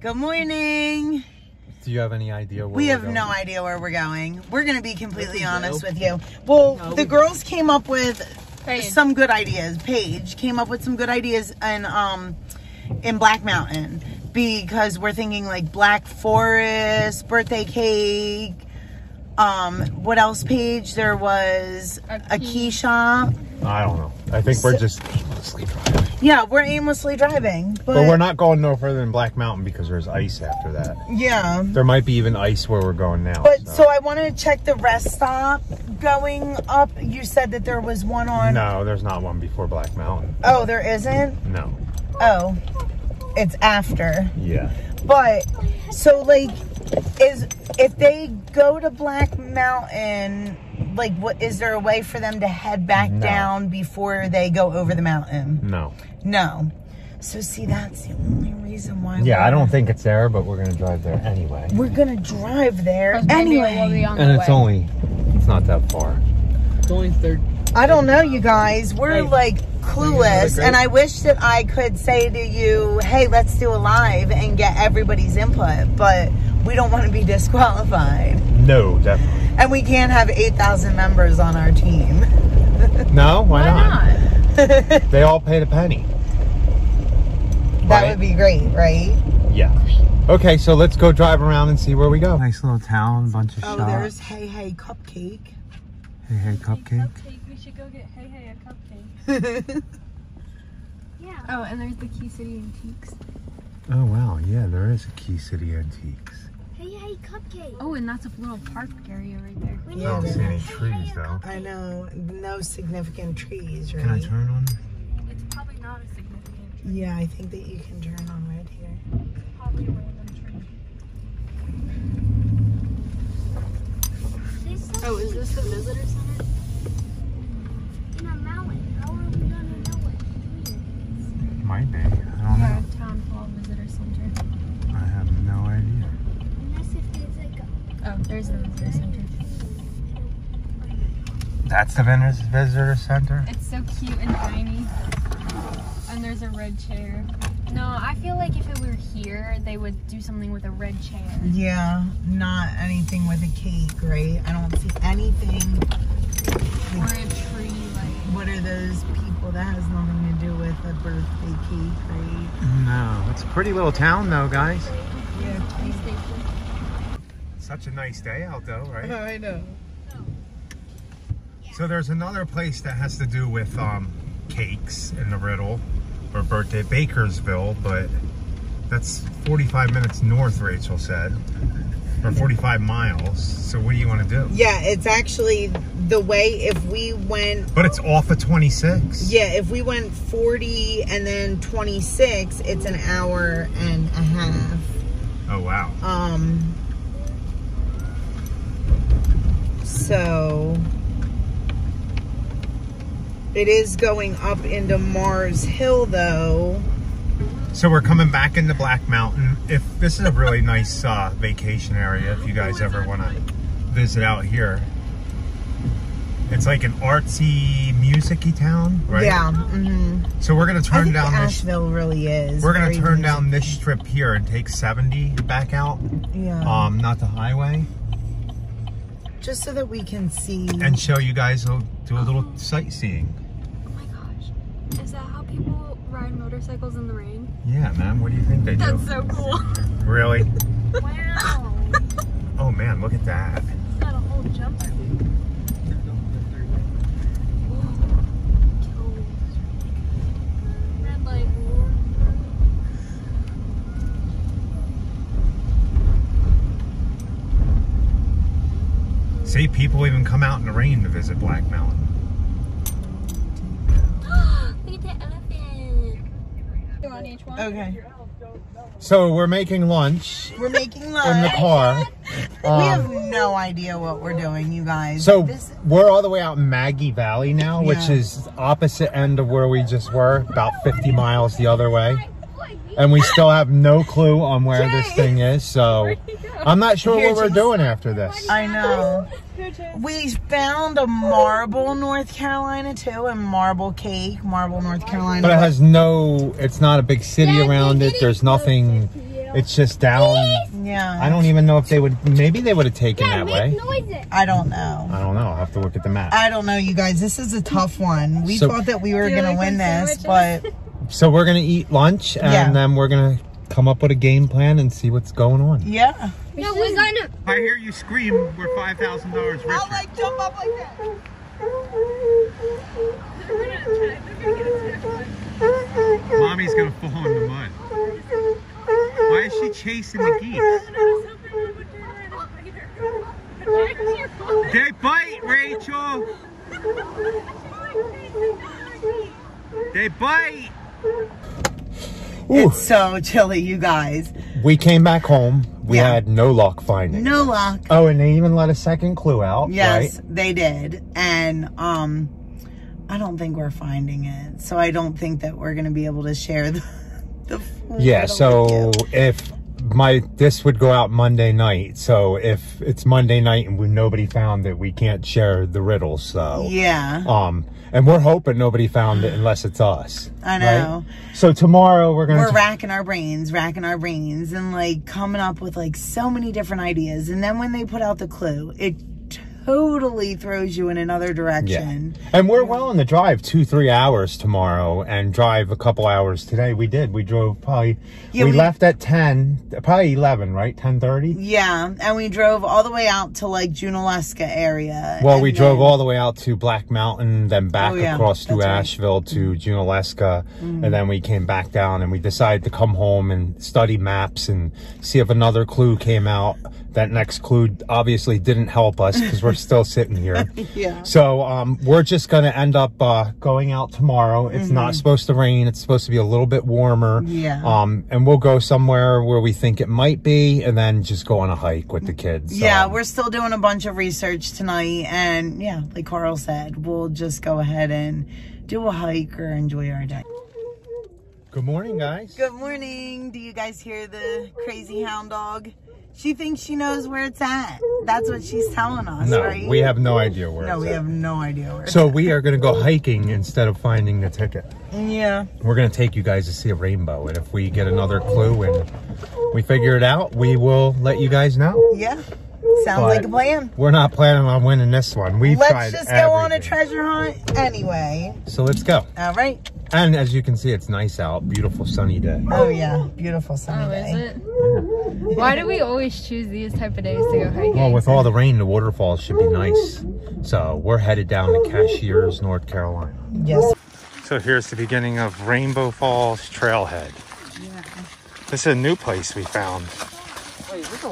Good morning. Do you have any idea where We we're have going? no idea where we're going. We're going to be completely honest with you. Well, the girls came up with some good ideas. Paige came up with some good ideas and um in Black Mountain because we're thinking like Black Forest, birthday cake. Um, what else, Paige? There was a key shop. I don't know. I think we're just aimlessly driving. Yeah, we're aimlessly driving, but, But we're not going no further than Black Mountain because there's ice after that. Yeah. There might be even ice where we're going now. But so I want to check the rest stop going up. You said that there was one on. no, there's not one before Black Mountain. Oh, there isn't. No. Oh, it's after. Yeah. But so like, is if they go to Black Mountain, like, what is there a way for them to head back No. down before they go over the mountain? No. No. So see, that's the only reason why. Yeah, I we're- don't think it's there, but we're gonna drive there anyway. We're gonna drive there Because maybe it will anyway. be on And the it's way. only, it's not that far. It's only third. I don't know, you guys. We're Hey. like clueless, great- and I wish that I could say to you, "Hey, let's do a live and get everybody's input," but we don't want to be disqualified, No, definitely. and we can't have eight thousand members on our team. No, why, Why not? not? They all paid a penny. That Right. would be great, right? Yeah. Okay, so let's go drive around and see where we go. Nice little town, bunch of Oh, shops. there's Hey Hey Cupcake. Hey, hey, cupcake. We should go get Hey Hey a cupcake. yeah. Oh, and there's the Key City Antiques. Oh wow, yeah, there is a Key City Antiques. Hey, hey, cupcake. Oh, and that's a little park area right there. I Yeah, don't see any trees though. I know, no significant trees, right? Can I turn on? It's probably not a significant tree. Yeah, I think that you can turn on right here. It's probably a random tree. Oh, is this the visitor center? in a mountain. How are we gonna know what Might be. I don't Yeah, know. Town Hall Visitor Center. I have no idea. Unless if there's like a Oh, there's the visitor center. That's the vendors visitor center. It's so cute and tiny. And there's a red chair. No, I feel like if it were here, they would do something with a red chair. Yeah, not anything with a cake, right? I don't see anything. Or a tree, like. What are those people that has nothing to do with a birthday cake, right? No, it's a pretty little town though, guys. Yeah. Such a nice day out though, right? I know. So there's another place that has to do with um, cakes in the Riddle or birthday Bakersville, but that's 45 minutes north, Rachel said, or 45 miles. So what do you want to do? Yeah, it's actually the way if we went But it's off of 26. yeah, if we went 40 and then 26, it's an hour and a half. Oh wow. Um so it is going up into Mars Hill though. So we're coming back into Black Mountain. If this is a really nice uh, vacation area, if you guys ever want to visit out here, it's like an artsy, musicy town, right? Yeah. hmm So we're gonna turn down this. Asheville really is. We're gonna turn down this strip here and take 70 back out, Yeah. um, not the highway, just so that we can see. and show you guys. a- Do a little sightseeing. Oh my gosh. Is that how people ride motorcycles in the rain? Yeah, man. What do you think they do? That's so cool. Really? Wow. Oh man, look at that. It's got a whole jump See, people even come out in the rain to visit Black Mountain. Look at the elephant. You want each one? okay. So we're making lunch We're making lunch. in the lunch. car. we Um, have no idea what we're doing, you guys. So this, we're all the way out in Maggie Valley now, which Yeah. is opposite end of where we just were, about 50 miles the other way. And we still have no clue on where this thing is, so I'm not sure Here, what we're doing after this. I know. We found a Marble, North Carolina too, and Marble Cake, Marble, North Carolina. But it has no, it's not a big city around it. There's nothing It's just down. Yeah. I don't even know if they would. Maybe they would have taken Yeah, that make way. noises. I don't know. I don't know. I'll have to look at the map. I don't know, you guys. This is a tough one. We So- thought that we were Do you gonna win this, sandwiches? but So we're gonna eat lunch and Yeah. then we're gonna come up with a game plan and see what's going on. yeah. No, we're gonna. I hear you scream, we're five thousand dollars richer. I'll like jump up like that. Mommy's gonna fall in the mud. Why is she chasing the geese? They bite, Rachel. They bite. It's so chilly, you guys. We came back home. We Yeah. had no lock finding. No lock. Oh, and they even let a second clue out. Yes, Right? they did. And um I don't think we're finding it. So I don't think that we're gonna be able to share the, the Yeah. So if my this would go out Monday night. So if it's Monday night and we, nobody found it, we can't share the riddles. So Yeah. um, and we're hoping nobody found it unless it's us. I right? know. So tomorrow we're gonna. We're racking our brains, racking our brains, and like coming up with like so many different ideas. And then when they put out the clue, it totally throws you in another direction. Yeah. And we're well on the drive two, three hours tomorrow and drive a couple hours today. We did. We drove probably, Yeah, we, we- left at 10, probably 11, right? 10.30? Yeah, and we drove all the way out to like Junaluska area. Well, we drove all the way out to Black Mountain, then back Oh, yeah, across through that's right. Asheville to Junaluska, Mm-hmm. and then we came back down and we decided to come home and study maps and see if another clue came out. That next clue obviously didn't help us because we're still sitting here. Yeah. So um, we're just going to end up uh, going out tomorrow. It's not supposed to rain. It's supposed to be a little bit warmer. Mm-hmm. Yeah. Um, and we'll go somewhere where we think it might be, and then just go on a hike with the kids. Yeah, we're still doing a bunch of research tonight, and yeah, like Carl said, we'll just go ahead and do a hike or enjoy our day. Good morning, guys. Good morning. Do you guys hear the crazy hound dog? She thinks she knows where it's at. That's what she's telling us, No, right? we have no idea where. no, we at. have no idea where. So we are going to go hiking instead of finding the ticket. yeah, We're going to take you guys to see a rainbow, and if we get another clue and we figure it out, we will let you guys know. yeah. Sounds But like a plan. We're not planning on winning this one. We've Let's just go on a treasure hunt anyway. So let's go. All right. And as you can see, it's nice out. Beautiful sunny day. Oh yeah, beautiful sunny Oh, day. is it? Why do we always choose these type of days to go hiking? Well, with all the rain, the waterfalls should be nice. So we're headed down to Cashiers, North Carolina. Yes. So here's the beginning of Rainbow Falls Trailhead. Yeah. This is a new place we found.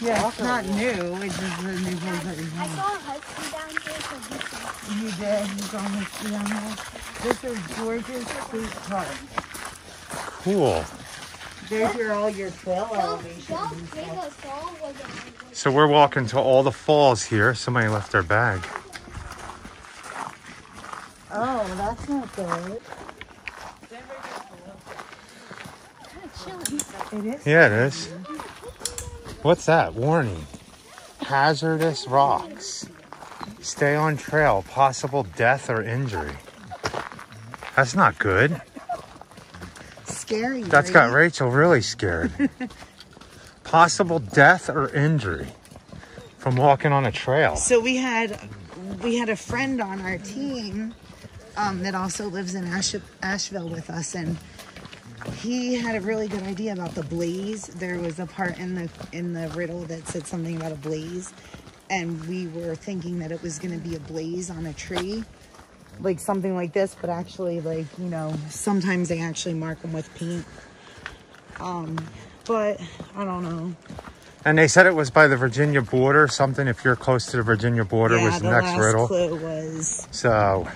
Yeah, it's not new. It's just a new place that we I found. saw a husky down here. So You did. You saw Misty down there. This is Gorges State Park. Cool. There's your all your trail elevations and don't stuff. make a song with it. So we're walking to all the falls here. Somebody left their bag. Oh, that's not good. It is. Yeah, it is. What's that? Warning. Hazardous rocks. Stay on trail. Possible death or injury. That's not good. Scary. That's got? Rachel really scared. Possible death or injury from walking on a trail. So we had we had a friend on our team um, that also lives in Ash- Asheville with us, and he had a really good idea about the blaze. There was a part in the in the riddle that said something about a blaze, and we were thinking that it was going to be a blaze on a tree, like something like this. But actually, like you know, sometimes they actually mark them with paint. Um, but I don't know. And they said it was by the Virginia border. Something if you're close to the Virginia border yeah, was the, the next last riddle. clue was So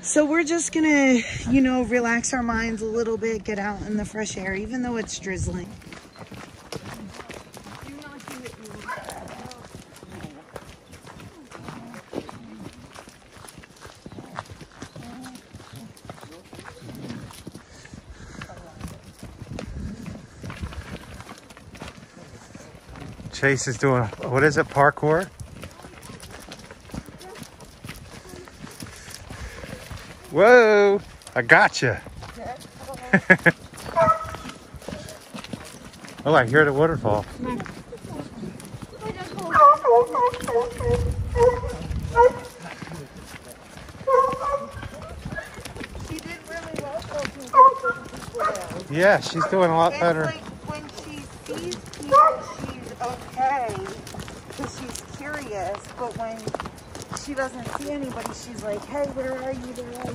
So we're just gonna, you know, relax our minds a little bit, get out in the fresh air, even though it's drizzling. Chase is doing what is it? Parkour. Whoa! I got you. Oh, I hear the waterfall. She did really well Yeah, she's doing a lot better. like when she sees people, she's okay because she's curious. But when she doesn't see anybody, she's like, "Hey, where are you? Where are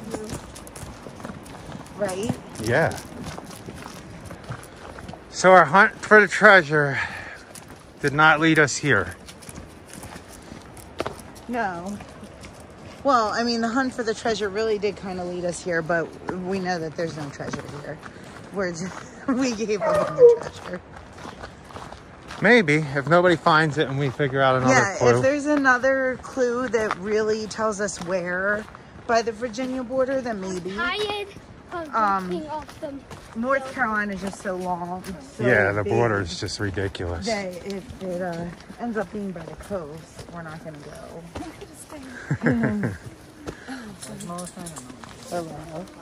you?" Right? Yeah. So our hunt for the treasure did not lead us here. No. Well, I mean, the hunt for the treasure really did kind of lead us here, but we know that there's no treasure here. We're just, we gave up on the treasure. Maybe if nobody finds it and we figure out another yeah, clue. if there's another clue that really tells us where by the Virginia border, then maybe. Tired of Um, off them. North Carolina is just so long. So yeah, the big border is just ridiculous. That if it uh, ends up being by the coast, we're not going to go. Hello.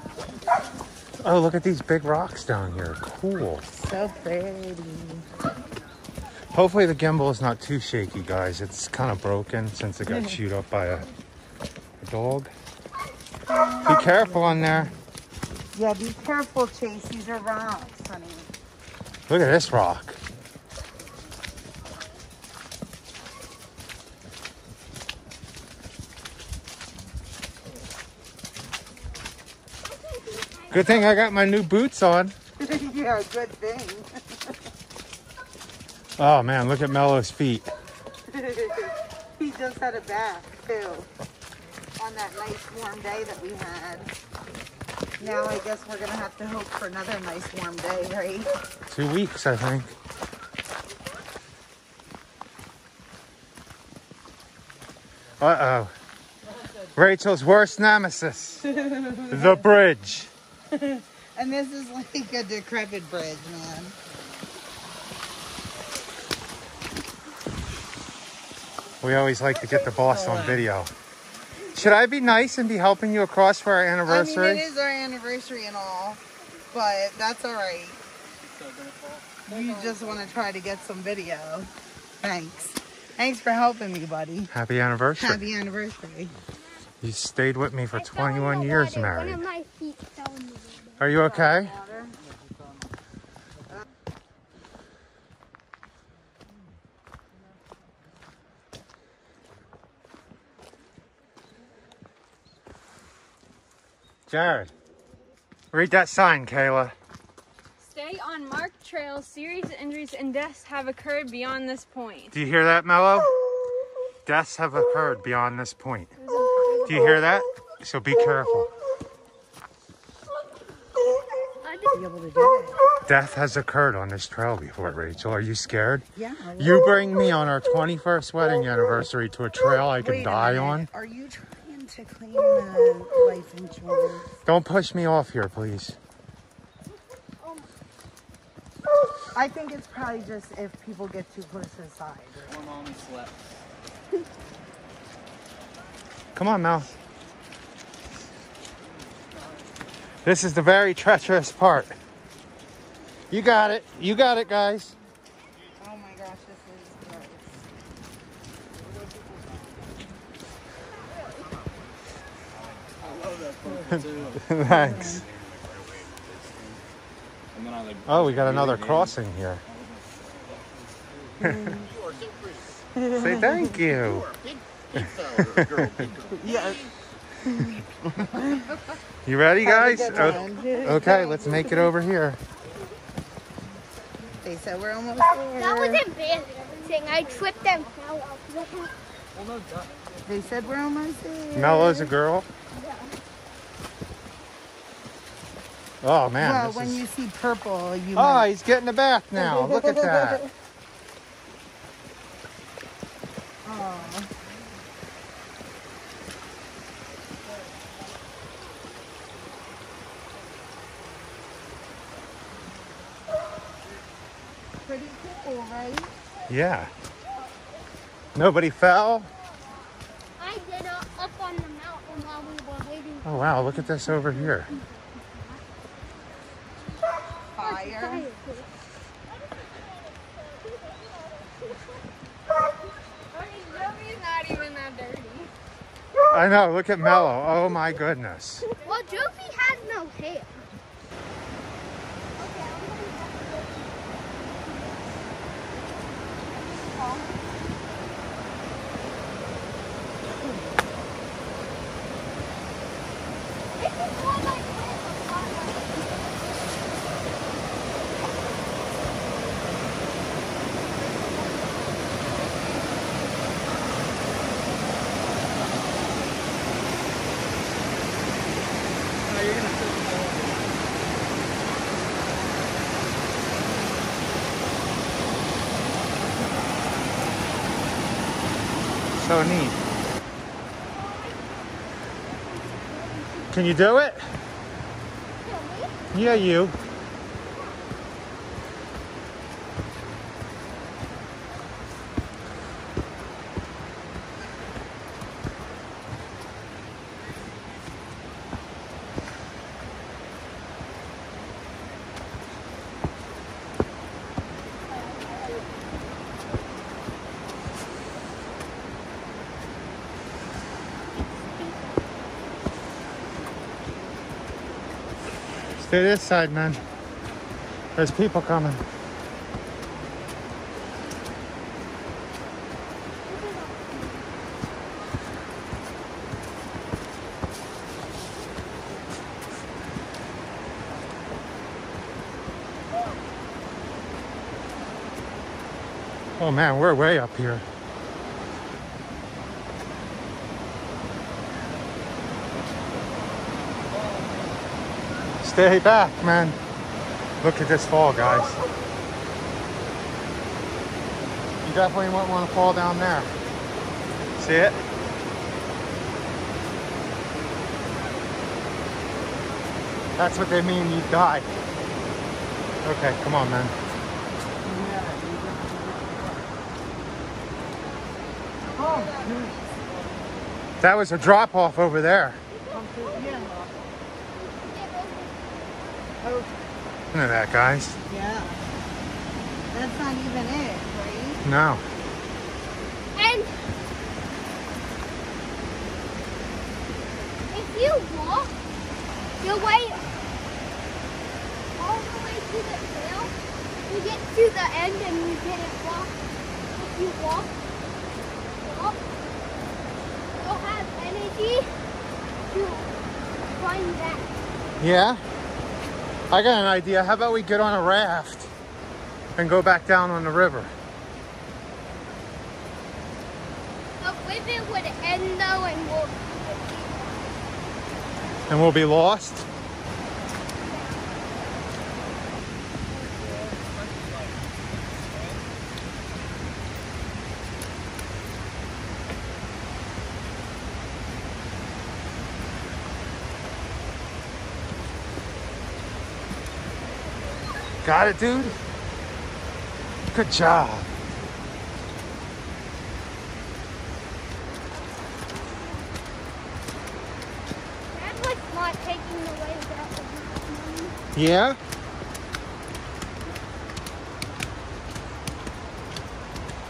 Oh, look at these big rocks down here. Cool. So pretty. Hopefully the gimbal is not too shaky, guys. It's kind of broken since it got mm. chewed up by a, a dog. Be careful on there. Yeah, be careful, Chase. These are rocks, honey. Look at this rock. Good thing I got my new boots on. yeah, good thing. Oh man, look at Mello's feet. he just had a bath, too. On that nice warm day that we had. Now I guess we're going to have to hope for another nice warm day, right? Two weeks, I think. Uh-oh. Rachel's worst nemesis. the bridge. And this is like a decrepit bridge, man. We always like to get the boss on video. Should I be nice and be helping you across for our anniversary? I anniversary? mean, it is our anniversary and all, but that's all right. You just want to try to get some video. Thanks. Thanks for helping me, buddy. Happy anniversary. Happy anniversary. You stayed with me for I fell in 21 years water. married. One of my feet fell in the water. Are you okay? Jared, read that sign, Kayla. Stay on marked trails. Serious injuries and deaths have occurred beyond this point. Do you hear that, Mello? Deaths have occurred beyond this point. Do you hear that? So be careful. I just Be able to do it. Death has occurred on this trail before, Rachel. Are you scared? Yeah. You bring me on our 21st wedding anniversary to a trail I could Wait die minute. on? Are you trying to claim the life insurance? Don't push me off here, please. I think it's probably just if people get too close to the side. My mommy slept. Come on, Mel. This is the very treacherous part. You got it. You got it, guys. Oh my gosh, this is gross. I love that part too. Thanks. And then I like. Oh, we got another crossing here. Say thank you. Yeah. You ready, guys? Have a good O- one. Okay, let's make it over here. They said we're almost there. That was embarrassing. I tripped and fell off. They said we're almost there. Mellow's a girl. Oh man. well, this when is- you see purple, you Oh, might- he's getting a bath now. Look at that. Aw. Pretty cool, right? Yeah. Nobody fell. I did uh, up on the mountain while we were waiting. Oh wow, look at this over here fire. I know, look at Mello. Oh my goodness. Well, Jovi has no hair. This is one Can you do it? Yeah, you. Stay this side, man. There's people coming. Oh man, we're way up here. Stay back, man. Look at this fall, guys. You definitely won't want to fall down there. See it? That's what they mean you die. Okay, come on, man. That was a drop off over there. Oh. Look at that, guys. Yeah. That's not even it, right? No. And if you walk your way all the way to the trail, you get to the end and you didn't walk. If you walk, walk, you'll have energy to climb back. Yeah? I got an idea. How about we get on a raft and go back down on the river? The river would end though and we'll And we'll be lost? Got it, dude? Good job. Dad was not taking the way that was Yeah?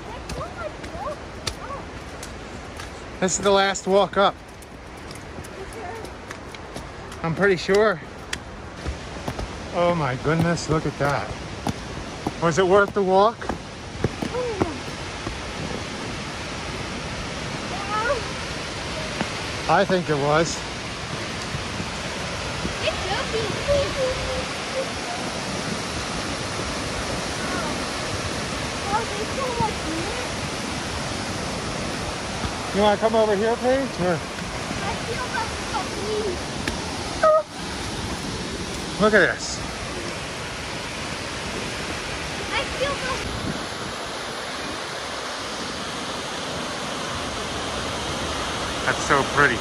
That's so much more. Oh, This is the last walk up. I'm pretty sure. Oh my goodness, look at that. Was it worth the walk? I think it was. It should be. Oh, there's so much more. You want to come over here, Paige? Or- I feel like a Look at this. I feel like That's so pretty.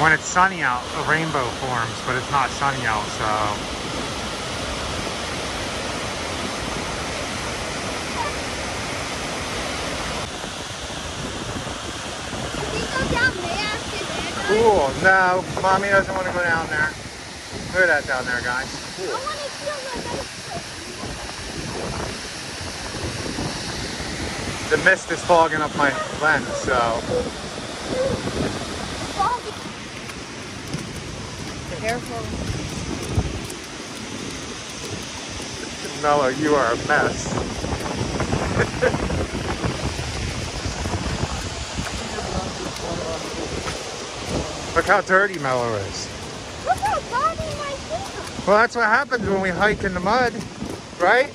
When it's sunny out, a rainbow forms, but it's not sunny out, so. we go down there after that. Cool. No, mommy doesn't want to go down there. Look at that down there, guys. I want to feel the The mist is fogging up my lens, so. Careful. Mello, you are a mess. Look how dirty Mello is. Look how dirty my feet Well, that's what happens when we hike in the mud, right?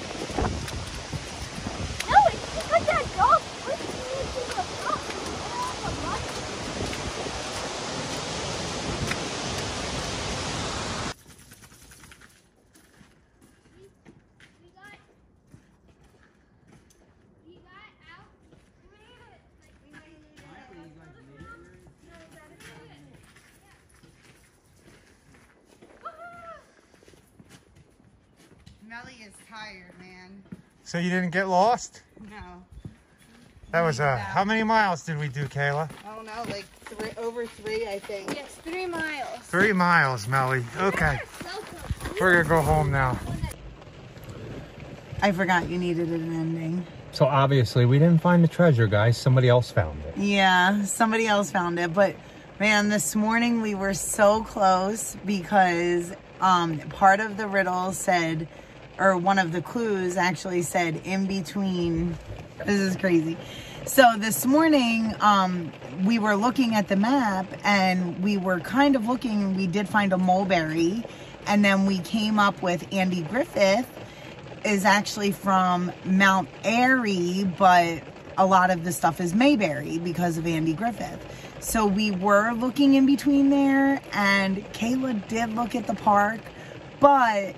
No, it's because that dog pushed me into the rock. and the mud. We- we got- we got out. We made it. Like, we made it. No, we gotta do it. Yeah. Woohoo! Melly is tired, man. So you didn't get lost? No. That was uh, how many miles did we do, Kayla? I don't know, like three, over three, I think. Yes, three miles. Three miles, Melly. Okay, we're gonna go home now. I forgot you needed an ending. So obviously we didn't find the treasure, guys. Somebody else found it. Yeah, somebody else found it. But man, this morning we were so close because um, part of the riddle said, or one of the clues actually said, in between. This is crazy. So this morning, um, we were looking at the map and we were kind of looking. We did find a mulberry, and then we came up with Andy Griffith is actually from Mount Airy, but a lot of the stuff is Mayberry because of Andy Griffith. So we were looking in between there, and Kayla did look at the park, but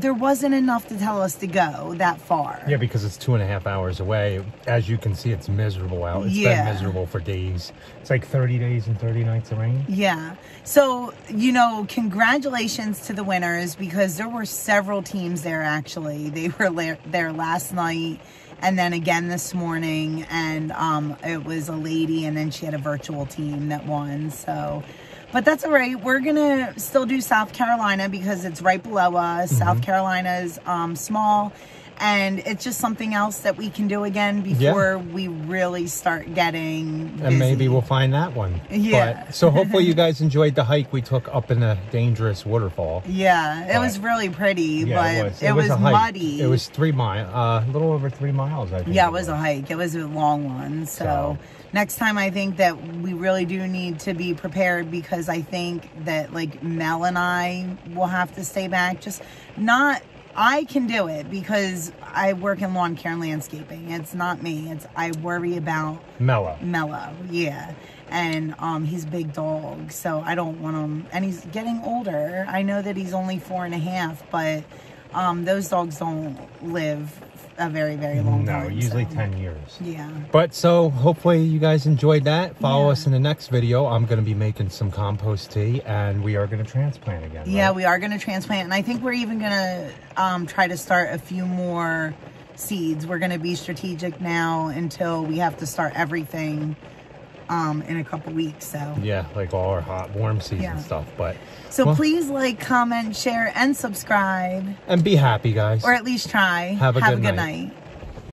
there wasn't enough to tell us to go that far. Yeah, because it's two and a half hours away. As you can see, it's miserable out. It's Yeah. been miserable for days. It's like 30 days and 30 nights of rain. Yeah. So, you know, congratulations to the winners because there were several teams there actually. They were la- there last night and then again this morning and um it was a lady and then she had a virtual team that won. So, but that's all right. We're going to still do South Carolina because it's right below us. South Carolina's um small and it's just something else that we can do again before we really start getting And maybe we'll find that one. Yeah. But, so hopefully you guys enjoyed the hike we took up in the dangerous waterfall. Yeah, it But- was really pretty, Yeah, but it was. it, was, a hike. muddy. It was three mile, uh, a little over three miles. I think. yeah, it was a hike. It was a long one. So, So- next time, I think that we really do need to be prepared because I think that like Mel and I will have to stay back. Just not. I can do it because I work in lawn care and landscaping. It's not me. It's I worry about Mellow. Mellow, yeah. And um, he's a big dog, so I don't want him. And he's getting older. I know that he's only four and a half, but um, those dogs don't live a very, very long No, time. No, usually so, 10 years. Yeah. But so hopefully you guys enjoyed that. Follow Yeah. us in the next video. I'm going to be making some compost tea and we are going to transplant again. Yeah, right? we are going to transplant, and I think we're even going to um, try to start a few more seeds. We're going to be strategic now until we have to start everything um, in a couple weeks. So. Yeah, like all our hot, warm season Yeah. stuff. But So Well- please like, comment, share, and subscribe. and be happy, guys. or at least try. Have a good good night. night.